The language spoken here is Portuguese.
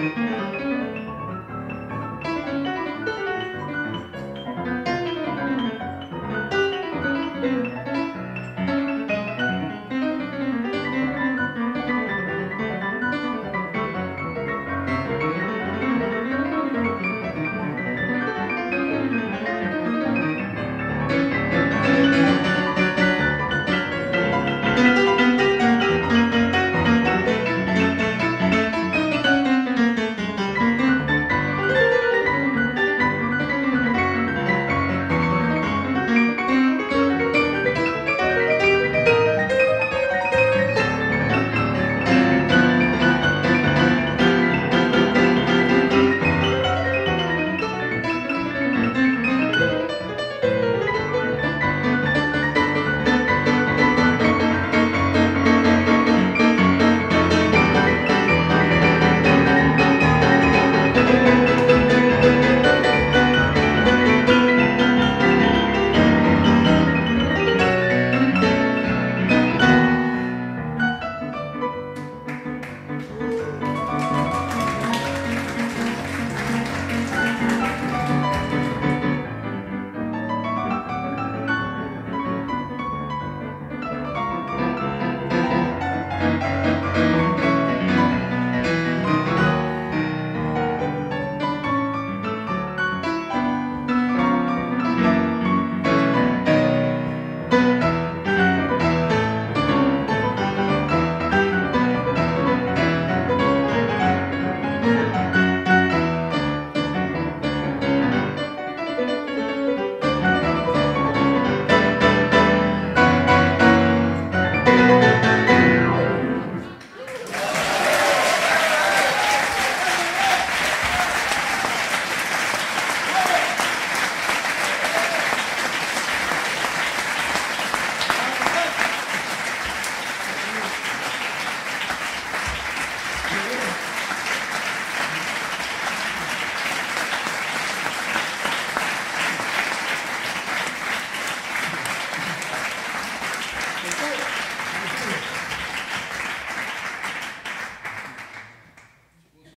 Música